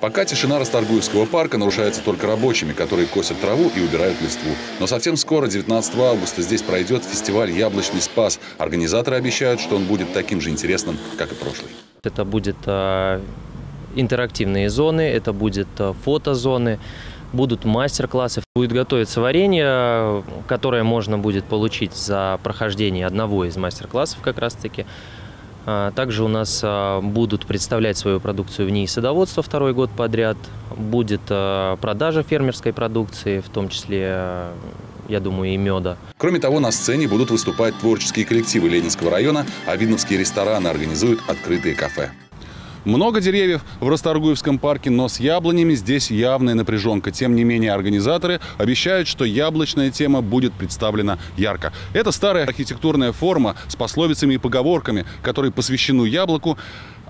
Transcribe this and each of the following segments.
Пока тишина Расторгуевского парка нарушается только рабочими, которые косят траву и убирают листву. Но совсем скоро, 19 августа, здесь пройдет фестиваль «Яблочный спас». Организаторы обещают, что он будет таким же интересным, как и прошлый. Это будет э, интерактивные зоны, это будет э, фотозоны, будут мастер-классы, будет готовиться варенье, которое можно будет получить за прохождение одного из мастер-классов как раз-таки. А, Также у нас а, будут представлять свою продукцию в НИИ садоводства второй год подряд. Будет а, продажа фермерской продукции, в том числе, я думаю, и меда. Кроме того, на сцене будут выступать творческие коллективы Ленинского района, а видновские рестораны организуют открытые кафе. Много деревьев в Расторгуевском парке, но с яблонями здесь явная напряженка. Тем не менее, организаторы обещают, что яблочная тема будет представлена ярко. Это старая архитектурная форма с пословицами и поговорками, которые посвящены яблоку,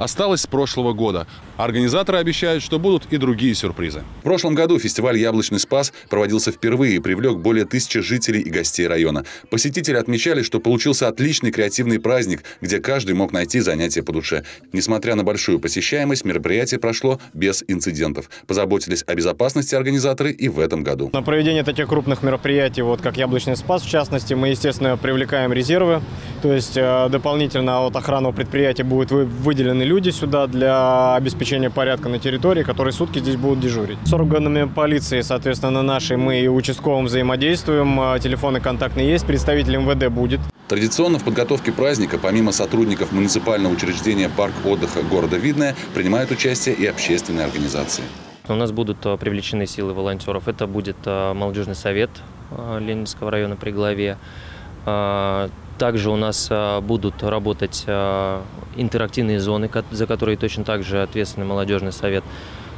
осталась с прошлого года. Организаторы обещают, что будут и другие сюрпризы. В прошлом году фестиваль «Яблочный спас» проводился впервые и привлек более тысячи жителей и гостей района. Посетители отмечали, что получился отличный креативный праздник, где каждый мог найти занятие по душе. Несмотря на большую посещаемость, мероприятие прошло без инцидентов. Позаботились о безопасности организаторы и в этом году. На проведение таких крупных мероприятий, вот как «Яблочный спас» в частности, мы, естественно, привлекаем резервы. То есть э, дополнительно от охранного предприятия будут вы- выделены люди сюда для обеспечения порядка на территории, которые сутки здесь будут дежурить. С органами полиции, соответственно, нашей мы и участковым взаимодействуем. Э, Телефоны контактные есть, представитель МВД будет. Традиционно в подготовке праздника, помимо сотрудников муниципального учреждения «Парк отдыха» города Видное, принимают участие и общественные организации. У нас будут э, привлечены силы волонтеров. Это будет э, молодежный совет Ленинского района при главе. Э, Также у нас э, будут работать э, интерактивные зоны, за которые точно так же ответственный молодежный совет.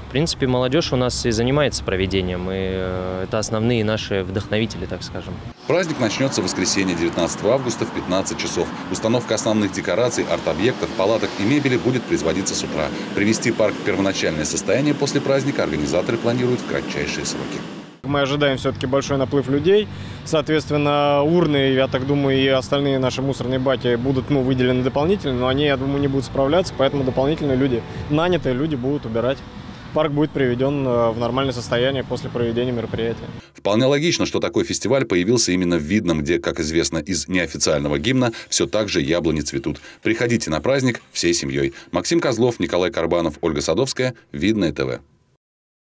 В принципе, молодежь у нас и занимается проведением, и э, это основные наши вдохновители, так скажем. Праздник начнется в воскресенье 19 августа в 15 часов. Установка основных декораций, арт-объектов, палаток и мебели будет производиться с утра. Привести парк в первоначальное состояние после праздника организаторы планируют в кратчайшие сроки. Мы ожидаем все-таки большой наплыв людей. Соответственно, урны, я так думаю, и остальные наши мусорные баки будут ну, выделены дополнительно, но они, я думаю, не будут справляться, поэтому дополнительно люди, нанятые люди будут убирать. Парк будет приведен э, в нормальное состояние после проведения мероприятия. Вполне логично, что такой фестиваль появился именно в Видном, где, как известно из неофициального гимна, все так же яблони цветут. Приходите на праздник всей семьей. Максим Козлов, Николай Карбанов, Ольга Садовская. Видное ТВ.